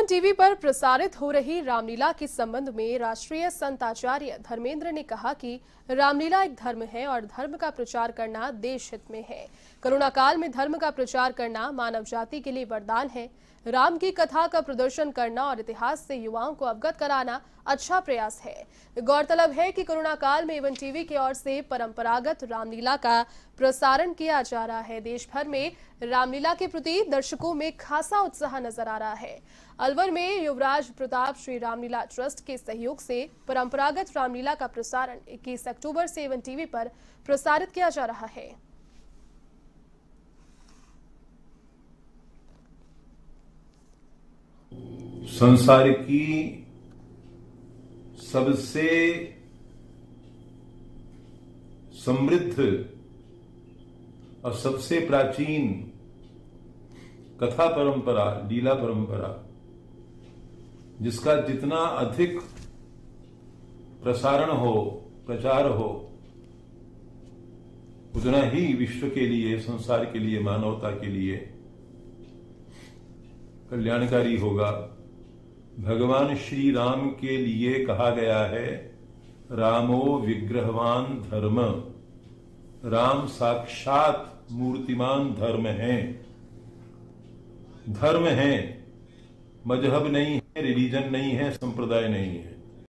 Avon TV पर प्रसारित हो रही रामलीला के संबंध में राष्ट्रीय संत आचार्य धर्मेंद्र ने कहा कि रामलीला एक धर्म है और धर्म का प्रचार करना देश हित में है। कोरोना काल में धर्म का प्रचार करना मानव जाति के लिए वरदान है। राम की कथा का प्रदर्शन करना और इतिहास से युवाओं को अवगत कराना अच्छा प्रयास है। गौरतलब है कि कोरोना काल में एवन टीवी की ओर से परंपरागत रामलीला का प्रसारण किया जा रहा है। देश भर में रामलीला के प्रति दर्शकों में खासा उत्साह नज़र आ रहा है। अलवर में युवराज प्रताप श्री रामलीला ट्रस्ट के सहयोग से परंपरागत रामलीला का प्रसारण 21 अक्टूबर से एवन टीवी पर प्रसारित किया जा रहा है। संसार की सबसे समृद्ध और सबसे प्राचीन कथा परंपरा, लीला परंपरा, जिसका जितना अधिक प्रसारण हो, प्रचार हो, उतना ही विश्व के लिए, संसार के लिए, मानवता के लिए कल्याणकारी होगा। भगवान श्री राम के लिए कहा गया है, रामो विग्रहवान धर्म। राम साक्षात मूर्तिमान धर्म है। धर्म है। मज़हब नहीं है रिलीजन नहीं है, संप्रदाय नहीं है।